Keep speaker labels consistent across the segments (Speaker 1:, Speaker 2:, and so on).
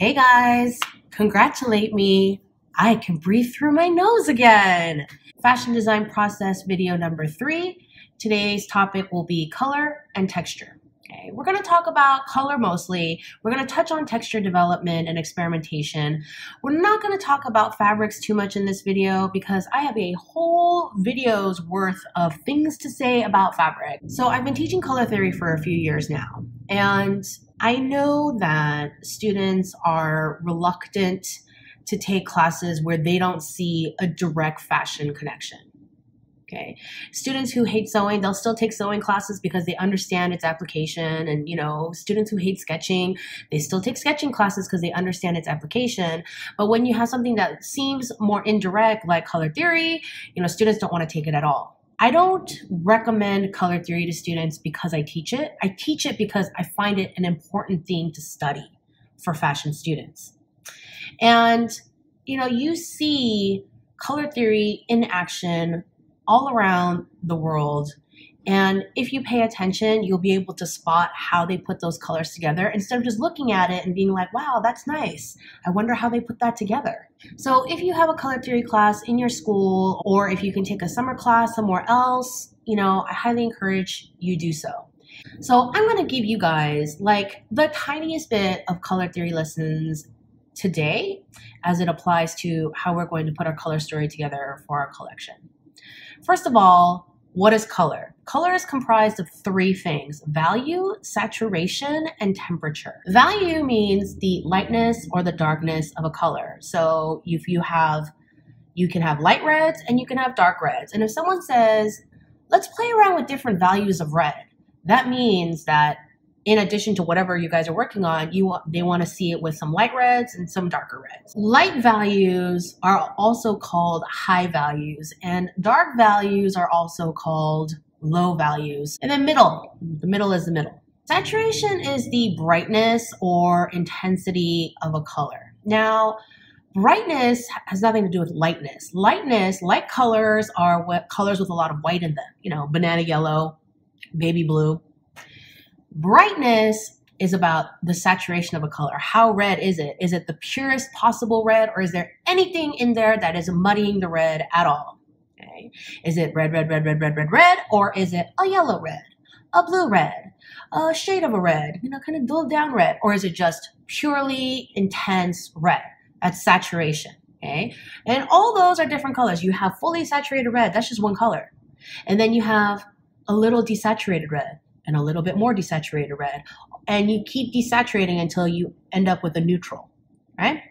Speaker 1: Hey guys, congratulate me. I can breathe through my nose again. Fashion design process video number three. Today's topic will be color and texture. Okay, we're going to talk about color mostly. We're going to touch on texture development and experimentation. We're not going to talk about fabrics too much in this video because I have a whole video's worth of things to say about fabric. So I've been teaching color theory for a few years now, and I know that students are reluctant to take classes where they don't see a direct fashion connection. Okay. Students who hate sewing, they'll still take sewing classes because they understand its application. And, you know, students who hate sketching, they still take sketching classes because they understand its application. But when you have something that seems more indirect, like color theory, you know, students don't want to take it at all. I don't recommend color theory to students because I teach it. I teach it because I find it an important thing to study for fashion students. And, you know, you see color theory in action all around the world and if you pay attention, you'll be able to spot how they put those colors together instead of just looking at it and being like, wow, that's nice. I wonder how they put that together. So if you have a color theory class in your school, or if you can take a summer class somewhere else, you know, I highly encourage you do so. So I'm going to give you guys like the tiniest bit of color theory lessons today as it applies to how we're going to put our color story together for our collection. First of all, what is color? Color is comprised of three things value, saturation, and temperature. Value means the lightness or the darkness of a color. So if you have, you can have light reds and you can have dark reds. And if someone says, let's play around with different values of red, that means that in addition to whatever you guys are working on, you they want to see it with some light reds and some darker reds. Light values are also called high values, and dark values are also called low values. And then middle, the middle is the middle. Saturation is the brightness or intensity of a color. Now, brightness has nothing to do with lightness. Lightness, light colors are what colors with a lot of white in them. You know, banana yellow, baby blue Brightness is about the saturation of a color. How red is it? Is it the purest possible red, or is there anything in there that is muddying the red at all? Okay. Is it red, red, red, red, red, red, red, or is it a yellow red, a blue red, a shade of a red, you know, kind of dull down red, or is it just purely intense red? That's saturation. Okay. And all those are different colors. You have fully saturated red, that's just one color. And then you have a little desaturated red and a little bit more desaturated red. And you keep desaturating until you end up with a neutral, right?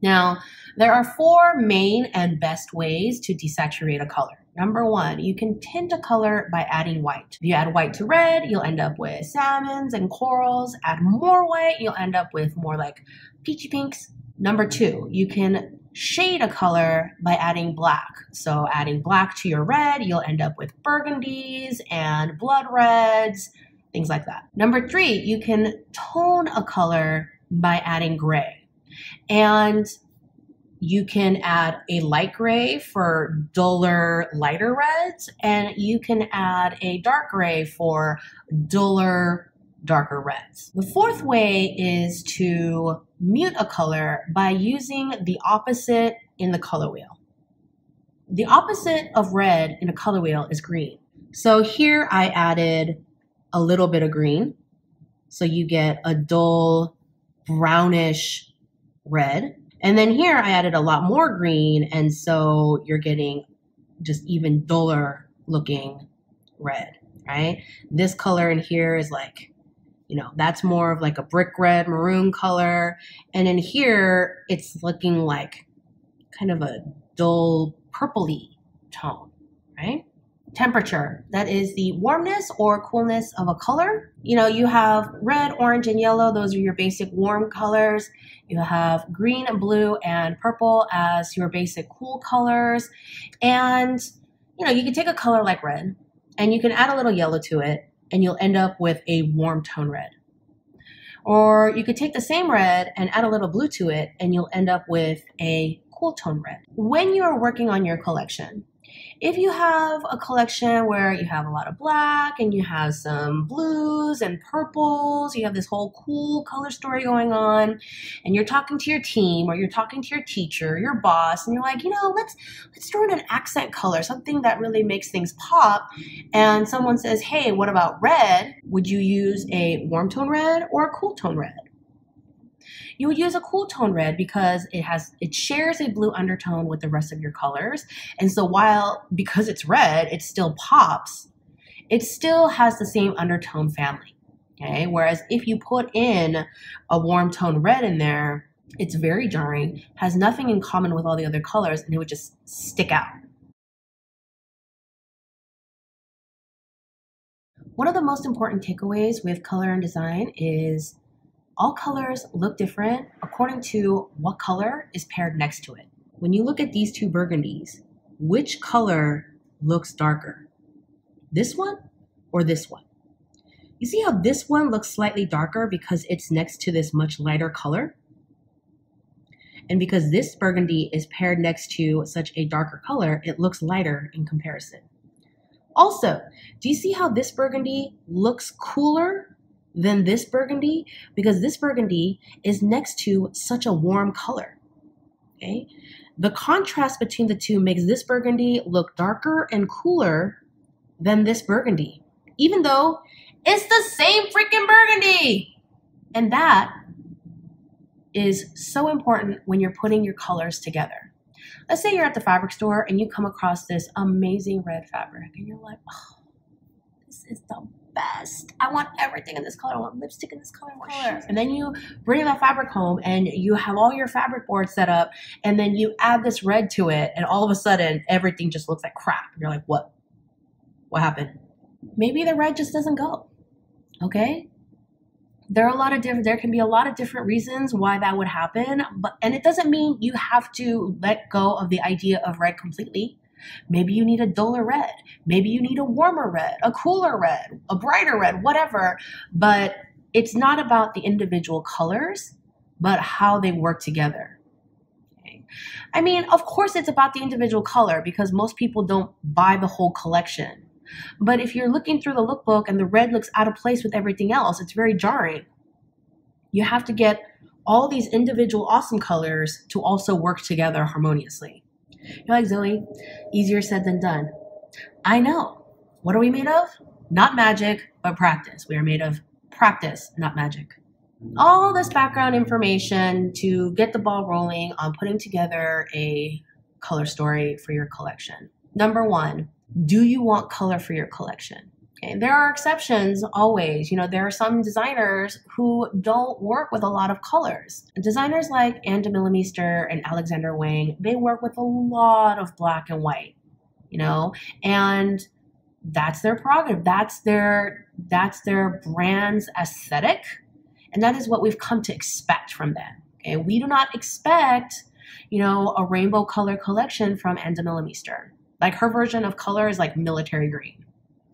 Speaker 1: Now, there are four main and best ways to desaturate a color. Number one, you can tint a color by adding white. If you add white to red, you'll end up with salmons and corals. Add more white, you'll end up with more like peachy pinks. Number two, you can shade a color by adding black. So adding black to your red, you'll end up with burgundies and blood reds, things like that. Number three, you can tone a color by adding gray. And you can add a light gray for duller, lighter reds, and you can add a dark gray for duller, darker reds. The fourth way is to mute a color by using the opposite in the color wheel. The opposite of red in a color wheel is green. So here I added a little bit of green. So you get a dull brownish red. And then here I added a lot more green. And so you're getting just even duller looking red, right? This color in here is like you know, that's more of like a brick red maroon color. And in here, it's looking like kind of a dull purpley tone, right? Temperature, that is the warmness or coolness of a color. You know, you have red, orange, and yellow. Those are your basic warm colors. You have green, blue, and purple as your basic cool colors. And, you know, you can take a color like red and you can add a little yellow to it and you'll end up with a warm tone red. Or you could take the same red and add a little blue to it and you'll end up with a cool tone red. When you're working on your collection, If you have a collection where you have a lot of black and you have some blues and purples, you have this whole cool color story going on, and you're talking to your team or you're talking to your teacher, your boss, and you're like, you know, let's let's throw in an accent color, something that really makes things pop. And someone says, hey, what about red? Would you use a warm tone red or a cool tone red? You would use a cool tone red because it has it shares a blue undertone with the rest of your colors. And so while because it's red, it still pops, it still has the same undertone family. Okay? Whereas if you put in a warm tone red in there, it's very jarring, has nothing in common with all the other colors, and it would just stick out. One of the most important takeaways with color and design is all colors look different according to what color is paired next to it. When you look at these two burgundies, which color looks darker? This one or this one? You see how this one looks slightly darker because it's next to this much lighter color? And because this burgundy is paired next to such a darker color, it looks lighter in comparison. Also, do you see how this burgundy looks cooler than this burgundy because this burgundy is next to such a warm color. Okay? The contrast between the two makes this burgundy look darker and cooler than this burgundy, even though it's the same freaking burgundy. And that is so important when you're putting your colors together. Let's say you're at the fabric store and you come across this amazing red fabric and you're like, oh, this is the best. I want everything in this color. I want lipstick in this color. color. And then you bring that fabric home and you have all your fabric boards set up and then you add this red to it and all of a sudden everything just looks like crap. You're like, what? What happened? Maybe the red just doesn't go. Okay? There are a lot of different there can be a lot of different reasons why that would happen, but and it doesn't mean you have to let go of the idea of red completely Maybe you need a duller red. Maybe you need a warmer red, a cooler red, a brighter red, whatever. But it's not about the individual colors, but how they work together. I mean, of course, it's about the individual color because most people don't buy the whole collection. But if you're looking through the lookbook and the red looks out of place with everything else, it's very jarring. You have to get all these individual awesome colors to also work together harmoniously. You're like, Zoe, easier said than done. I know. What are we made of? Not magic, but practice. We are made of practice, not magic. All this background information to get the ball rolling on putting together a color story for your collection. Number one, do you want color for your collection? There are exceptions always. You know, there are some designers who don't work with a lot of colors. Designers like Ann Demeulemeester and Alexander Wang, they work with a lot of black and white, you know, and that's their prerogative. That's their that's their brand's aesthetic. And that is what we've come to expect from them. Okay. We do not expect, you know, a rainbow color collection from Ann Demeulemeester. Like her version of color is like military green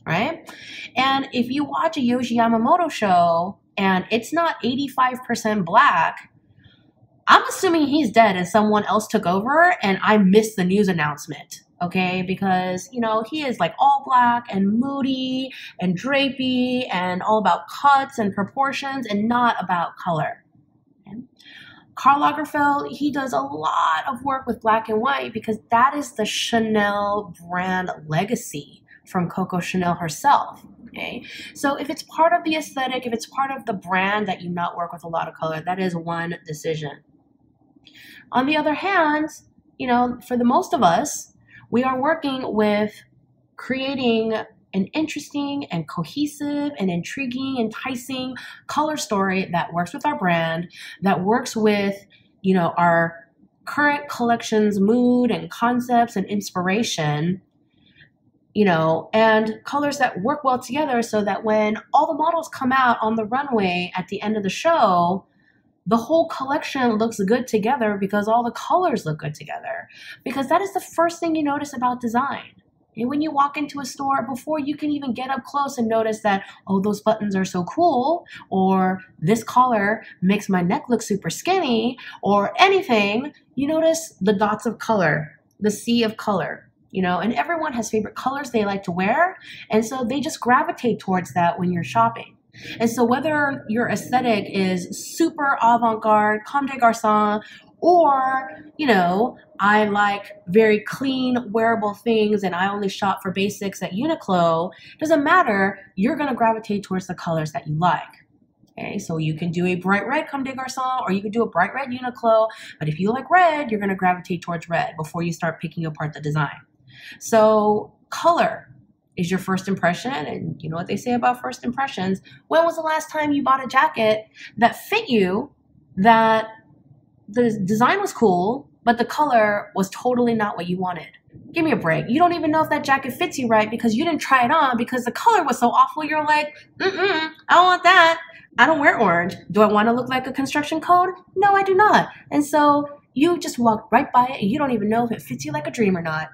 Speaker 1: right? And if you watch a Yohji Yamamoto show and it's not 85% black, I'm assuming he's dead and someone else took over and I missed the news announcement. Okay, because you know, he is like all black and moody and drapey and all about cuts and proportions and not about color. Karl Lagerfeld, he does a lot of work with black and white because that is the Chanel brand legacy from Coco Chanel herself. Okay, so if it's part of the aesthetic, if it's part of the brand that you not work with a lot of color, that is one decision. On the other hand, you know, for the most of us, we are working with creating an interesting and cohesive and intriguing, enticing color story that works with our brand, that works with, you know, our current collection's mood and concepts and inspiration you know, and colors that work well together so that when all the models come out on the runway at the end of the show, the whole collection looks good together because all the colors look good together. Because that is the first thing you notice about design. And when you walk into a store, before you can even get up close and notice that, oh, those buttons are so cool, or this collar makes my neck look super skinny, or anything, you notice the dots of color, the sea of color you know, and everyone has favorite colors they like to wear. And so they just gravitate towards that when you're shopping. And so whether your aesthetic is super avant-garde, comme des garçons, or, you know, I like very clean, wearable things and I only shop for basics at Uniqlo, doesn't matter, you're gonna gravitate towards the colors that you like. Okay, so you can do a bright red Comme des Garçons or you can do a bright red Uniqlo, but if you like red, you're gonna gravitate towards red before you start picking apart the design. So color is your first impression, and you know what they say about first impressions. When was the last time you bought a jacket that fit you, that the design was cool, but the color was totally not what you wanted? Give me a break. You don't even know if that jacket fits you right because you didn't try it on because the color was so awful. You're like, mm-mm, I don't want that. I don't wear orange. Do I want to look like a construction code? No, I do not. And so you just walk right by it and you don't even know if it fits you like a dream or not.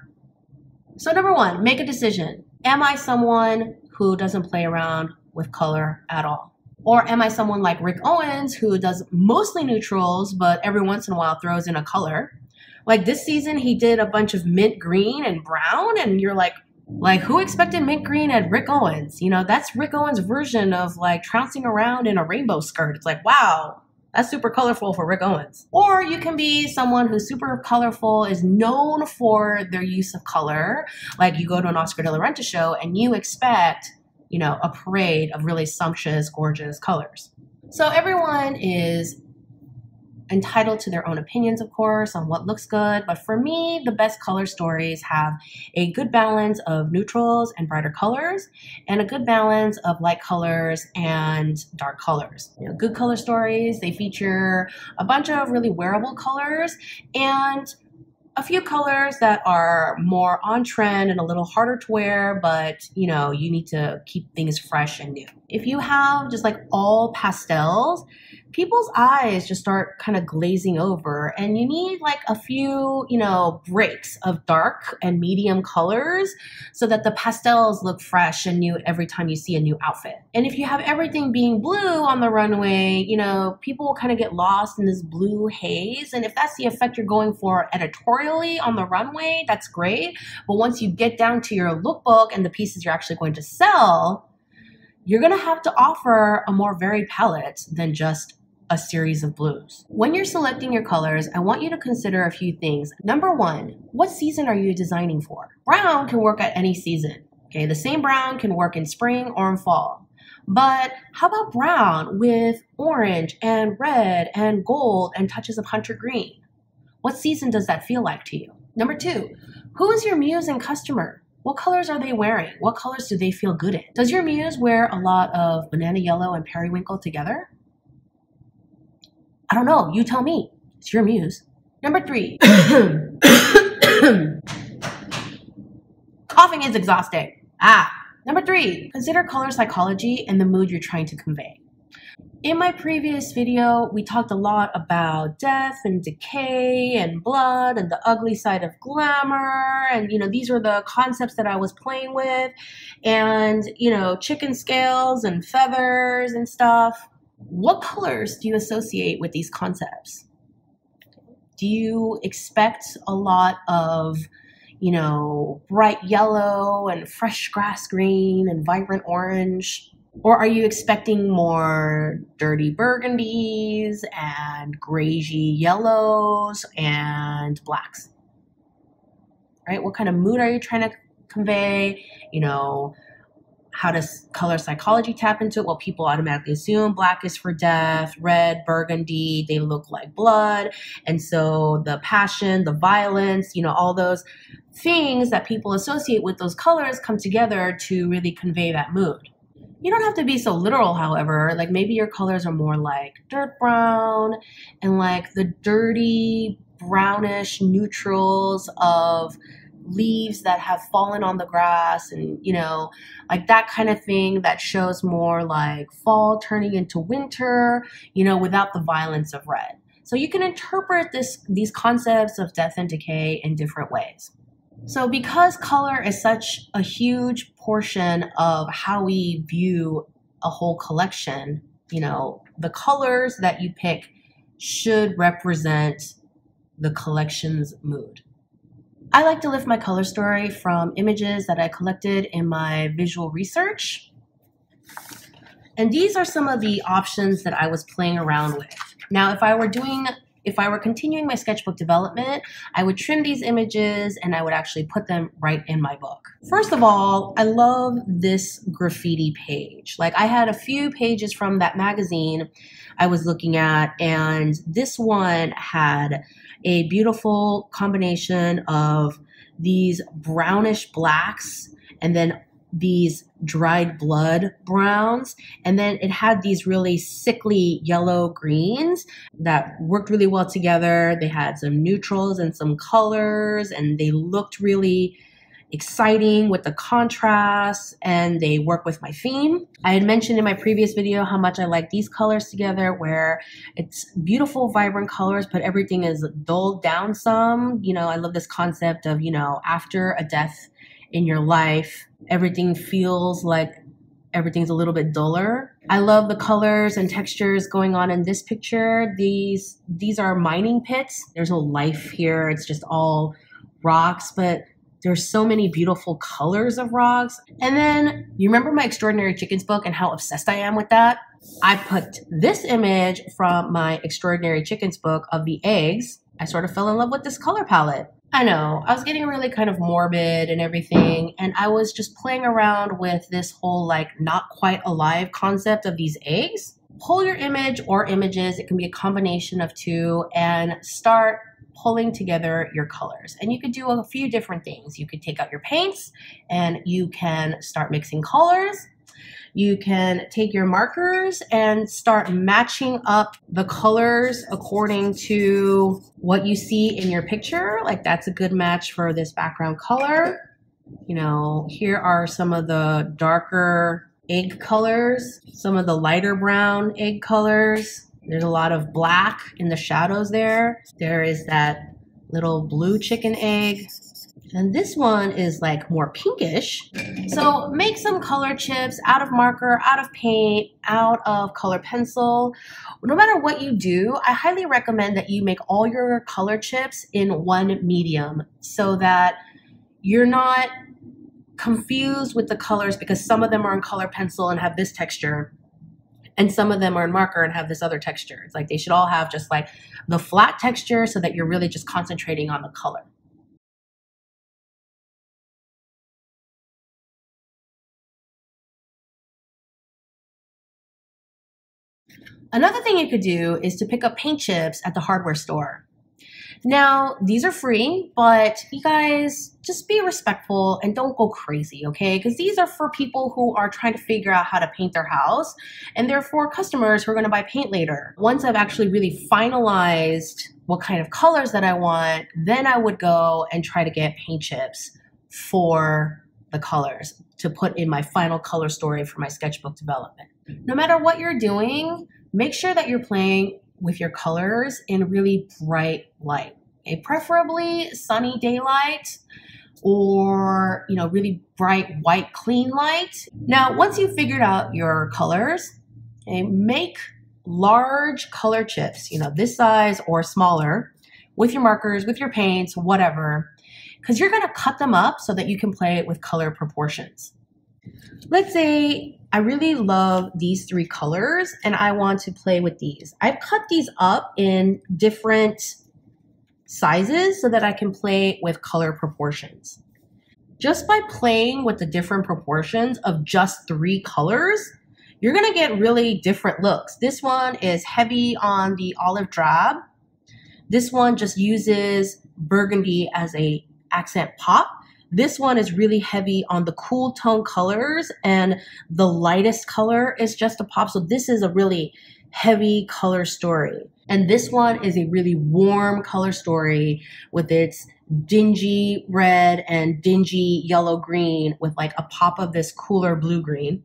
Speaker 1: So, number one, make a decision. Am I someone who doesn't play around with color at all? Or am I someone like Rick Owens who does mostly neutrals, but every once in a while throws in a color? Like this season, he did a bunch of mint green and brown, and you're like, like who expected mint green at Rick Owens? You know, that's Rick Owens' version of like trouncing around in a rainbow skirt. It's like, wow, that's super colorful for Rick Owens. Or you can be someone who's super colorful, is known for their use of color. Like you go to an Oscar de la Renta show and you expect, you know, a parade of really sumptuous, gorgeous colors. So everyone is entitled to their own opinions, of course, on what looks good. But for me, the best color stories have a good balance of neutrals and brighter colors, and a good balance of light colors and dark colors. You know, good color stories, they feature a bunch of really wearable colors and a few colors that are more on trend and a little harder to wear, but you know, you need to keep things fresh and new. If you have just like all pastels, people's eyes just start kind of glazing over and you need like a few you know breaks of dark and medium colors so that the pastels look fresh and new every time you see a new outfit and if you have everything being blue on the runway you know people will kind of get lost in this blue haze and if that's the effect you're going for editorially on the runway that's great but once you get down to your lookbook and the pieces you're actually going to sell you're going to have to offer a more varied palette than just a series of blues. When you're selecting your colors, I want you to consider a few things. Number one, what season are you designing for? Brown can work at any season. Okay, the same brown can work in spring or in fall. But how about brown with orange and red and gold and touches of hunter green? What season does that feel like to you? Number two, who is your muse and customer? What colors are they wearing? What colors do they feel good in? Does your muse wear a lot of banana yellow and periwinkle together? I don't know. You tell me. It's your muse. Number three. Coughing is exhausting. Ah. Number three, consider color psychology and the mood you're trying to convey. In my previous video, we talked a lot about death and decay and blood and the ugly side of glamour. And, you know, these were the concepts that I was playing with. And, you know, chicken scales and feathers and stuff. What colors do you associate with these concepts? Do you expect a lot of, you know, bright yellow and fresh grass green and vibrant orange? Or are you expecting more dirty burgundies and grayy yellows and blacks? Right? What kind of mood are you trying to convey? You know, how does color psychology tap into it? Well, people automatically assume black is for death, red, burgundy, they look like blood. And so the passion, the violence, you know, all those things that people associate with those colors come together to really convey that mood. You don't have to be so literal, however. Like maybe your colors are more like dirt brown and like the dirty brownish neutrals of leaves that have fallen on the grass and you know like that kind of thing that shows more like fall turning into winter you know without the violence of red so you can interpret this these concepts of death and decay in different ways so because color is such a huge portion of how we view a whole collection you know the colors that you pick should represent the collection's mood I like to lift my color story from images that I collected in my visual research. And these are some of the options that I was playing around with. Now, if I were doing if I were continuing my sketchbook development, I would trim these images and I would actually put them right in my book. First of all, I love this graffiti page. Like I had a few pages from that magazine I was looking at, and this one had a beautiful combination of these brownish blacks and then these dried blood browns and then it had these really sickly yellow greens that worked really well together they had some neutrals and some colors and they looked really exciting with the contrast and they work with my theme. I had mentioned in my previous video how much I like these colors together where it's beautiful, vibrant colors, but everything is dulled down some. You know, I love this concept of, you know, after a death in your life, everything feels like everything's a little bit duller. I love the colors and textures going on in this picture. These these are mining pits. There's no life here. It's just all rocks, but there's so many beautiful colors of rocks. And then you remember my Extraordinary Chickens book and how obsessed I am with that? I put this image from my Extraordinary Chickens book of the eggs. I sort of fell in love with this color palette. I know, I was getting really kind of morbid and everything, and I was just playing around with this whole like not quite alive concept of these eggs. Pull your image or images, it can be a combination of two, and start pulling together your colors. And you could do a few different things. You could take out your paints and you can start mixing colors. You can take your markers and start matching up the colors according to what you see in your picture. Like that's a good match for this background color. You know, here are some of the darker egg colors, some of the lighter brown egg colors. There's a lot of black in the shadows there. There is that little blue chicken egg. And this one is like more pinkish. So make some color chips out of marker, out of paint, out of color pencil. No matter what you do, I highly recommend that you make all your color chips in one medium so that you're not confused with the colors because some of them are in color pencil and have this texture and some of them are in marker and have this other texture. It's like they should all have just like the flat texture so that you're really just concentrating on the color. Another thing you could do is to pick up paint chips at the hardware store. Now, these are free, but you guys just be respectful and don't go crazy, okay? Because these are for people who are trying to figure out how to paint their house, and they're for customers who are going to buy paint later. Once I've actually really finalized what kind of colors that I want, then I would go and try to get paint chips for the colors to put in my final color story for my sketchbook development. No matter what you're doing, make sure that you're playing with your colors in really bright light. Okay? Preferably sunny daylight or you know really bright white clean light. Now once you've figured out your colors, okay, make large color chips, you know this size or smaller, with your markers, with your paints, whatever, because you're going to cut them up so that you can play it with color proportions. Let's say I really love these three colors and I want to play with these. I've cut these up in different sizes so that I can play with color proportions. Just by playing with the different proportions of just three colors, you're gonna get really different looks. This one is heavy on the olive drab. This one just uses burgundy as a accent pop. This one is really heavy on the cool tone colors and the lightest color is just a pop. So this is a really heavy color story. And this one is a really warm color story with its dingy red and dingy yellow green with like a pop of this cooler blue green.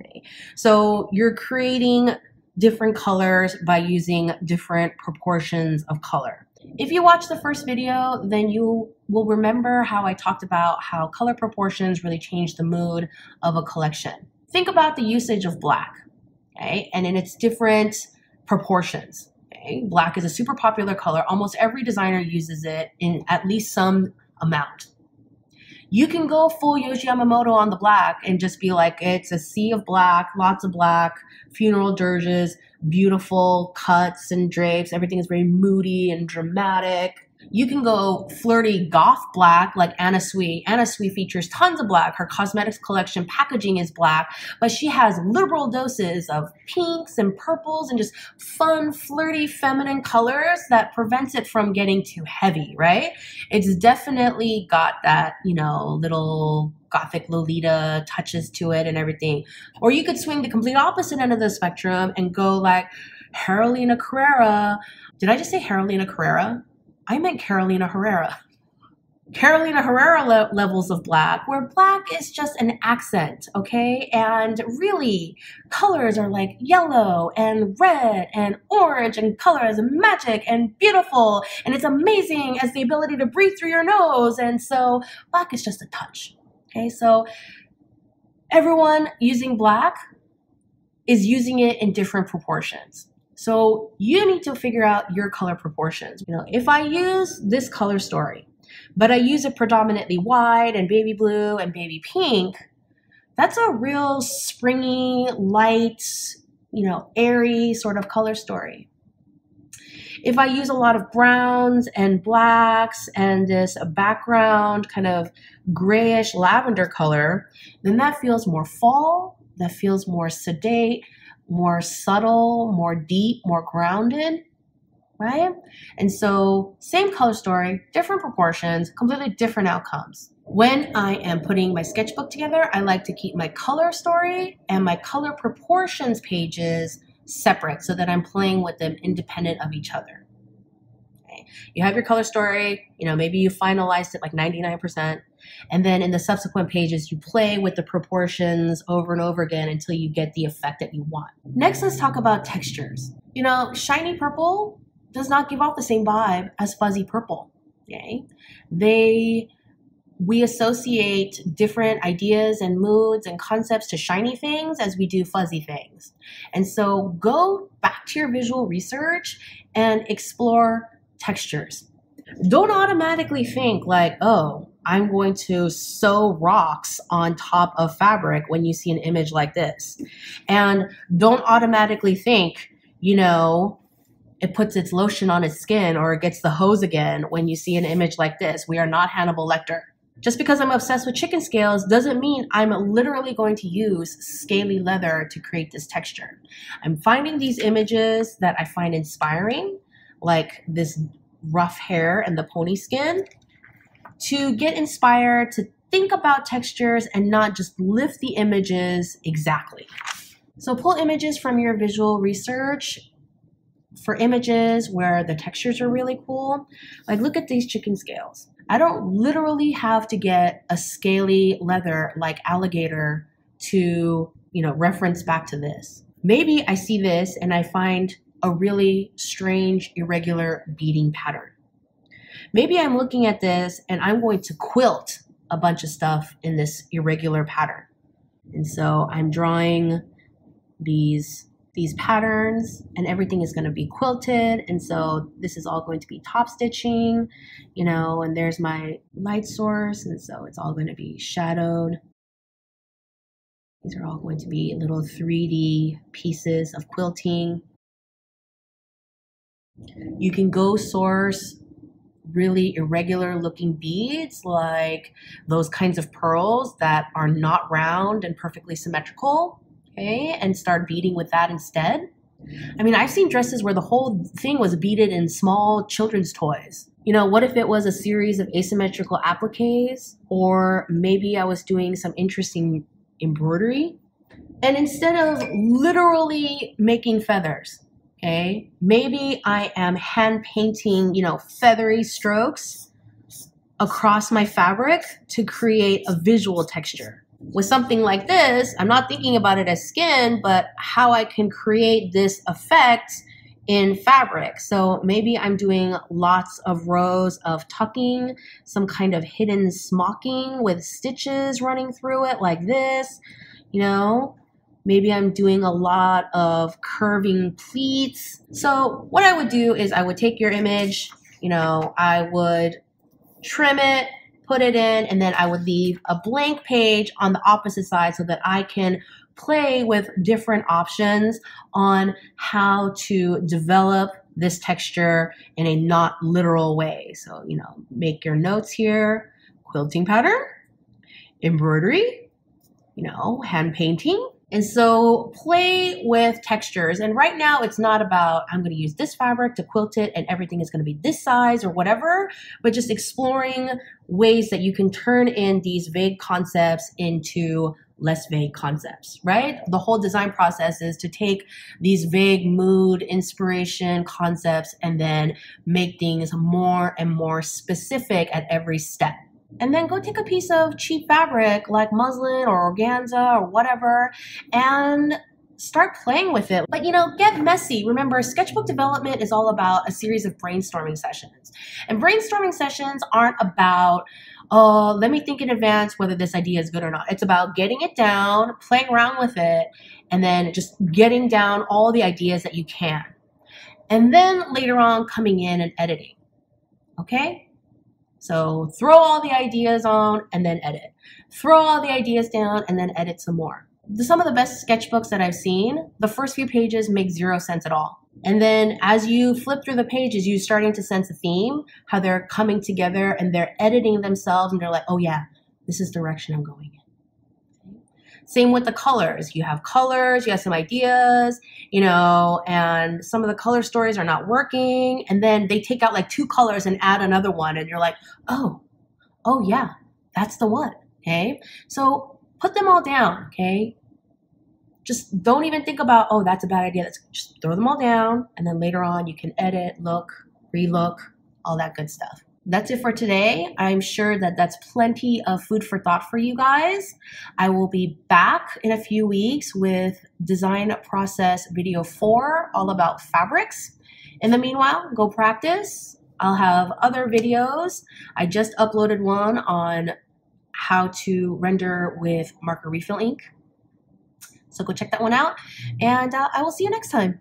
Speaker 1: Okay. So you're creating different colors by using different proportions of color. If you watch the first video, then you will remember how I talked about how color proportions really change the mood of a collection. Think about the usage of black, okay, and in its different proportions. Okay? Black is a super popular color. Almost every designer uses it in at least some amount. You can go full Yohji Yamamoto on the black and just be like, it's a sea of black, lots of black, funeral dirges, beautiful cuts and drapes. Everything is very moody and dramatic. You can go flirty goth black like Anna Sui. Anna Sui features tons of black. Her cosmetics collection packaging is black, but she has liberal doses of pinks and purples and just fun, flirty, feminine colors that prevents it from getting too heavy, right? It's definitely got that, you know, little gothic Lolita touches to it and everything. Or you could swing the complete opposite end of the spectrum and go like Carolina Carrera. Did I just say Carolina Carrera? I meant Carolina Herrera. Carolina Herrera le- levels of black, where black is just an accent, okay? And really, colors are like yellow and red and orange, and color is magic and beautiful, and it's amazing as the ability to breathe through your nose. And so, black is just a touch, okay? So, everyone using black is using it in different proportions. So you need to figure out your color proportions. You know, if I use this color story, but I use it predominantly white and baby blue and baby pink, that's a real springy, light, you know, airy sort of color story. If I use a lot of browns and blacks and this background kind of grayish lavender color, then that feels more fall, that feels more sedate, more subtle, more deep, more grounded, right? And so, same color story, different proportions, completely different outcomes. When I am putting my sketchbook together, I like to keep my color story and my color proportions pages separate so that I'm playing with them independent of each other. Okay. You have your color story, you know, maybe you finalized it like 99%. And then in the subsequent pages, you play with the proportions over and over again until you get the effect that you want. Next, let's talk about textures. You know, shiny purple does not give off the same vibe as fuzzy purple. Okay. They we associate different ideas and moods and concepts to shiny things as we do fuzzy things. And so go back to your visual research and explore textures. Don't automatically think like, oh, I'm going to sew rocks on top of fabric when you see an image like this. And don't automatically think, you know, it puts its lotion on its skin or it gets the hose again when you see an image like this. We are not Hannibal Lecter. Just because I'm obsessed with chicken scales doesn't mean I'm literally going to use scaly leather to create this texture. I'm finding these images that I find inspiring, like this rough hair and the pony skin, to get inspired to think about textures and not just lift the images exactly. So pull images from your visual research for images where the textures are really cool. Like look at these chicken scales. I don't literally have to get a scaly leather like alligator to, you know, reference back to this. Maybe I see this and I find a really strange irregular beading pattern maybe I'm looking at this and I'm going to quilt a bunch of stuff in this irregular pattern. And so I'm drawing these these patterns and everything is going to be quilted. And so this is all going to be top stitching you know and there's my light source. And so it's all going to be shadowed. These are all going to be little 3d pieces of quilting. You can go source really irregular looking beads, like those kinds of pearls that are not round and perfectly symmetrical, okay, and start beading with that instead. I mean, I've seen dresses where the whole thing was beaded in small children's toys. You know, what if it was a series of asymmetrical appliques, or maybe I was doing some interesting embroidery? And instead of literally making feathers, Okay, maybe I am hand painting, you know, feathery strokes across my fabric to create a visual texture. With something like this, I'm not thinking about it as skin, but how I can create this effect in fabric. So maybe I'm doing lots of rows of tucking, some kind of hidden smocking with stitches running through it like this, you know, Maybe I'm doing a lot of curving pleats. So what I would do is I would take your image, you know, I would trim it put it in, and then I would leave a blank page on the opposite side so that I can play with different options on how to develop this texture in a not literal way. So, you know, make your notes here, quilting pattern, embroidery, you know, hand painting, and so play with textures. And right now it's not about, I'm going to use this fabric to quilt it and everything is going to be this size or whatever, but just exploring ways that you can turn in these vague concepts into less vague concepts, right? The whole design process is to take these vague mood, inspiration concepts and then make things more and more specific at every step and then go take a piece of cheap fabric like muslin or organza or whatever and start playing with it. But you know, get messy. Remember, sketchbook development is all about a series of brainstorming sessions. And brainstorming sessions aren't about oh, let me think in advance whether this idea is good or not. It's about getting it down, playing around with it, and then just getting down all the ideas that you can. And then later on coming in and editing. Okay? So throw all the ideas on and then edit. Throw all the ideas down and then edit some more. Some of the best sketchbooks that I've seen, the first few pages make zero sense at all. And then as you flip through the pages, you're starting to sense a theme, how they're coming together and they're editing themselves and they're like, oh yeah, this is direction I'm going in. Same with the colors. You have colors, you have some ideas, you know, and some of the color stories are not working. And then they take out like two colors and add another one. And you're like, oh, oh yeah, that's the one. Okay. So put them all down. Okay. Just don't even think about, oh, that's a bad idea. Let's just throw them all down. And then later on, you can edit, look, relook, all that good stuff that's it for today. I'm sure that that's plenty of food for thought for you guys. I will be back in a few weeks with design process video four, all about fabrics. In the meanwhile, go practice. I'll have other videos. I just uploaded one on how to render with marker refill ink. So go check that one out and uh, I will see you next time.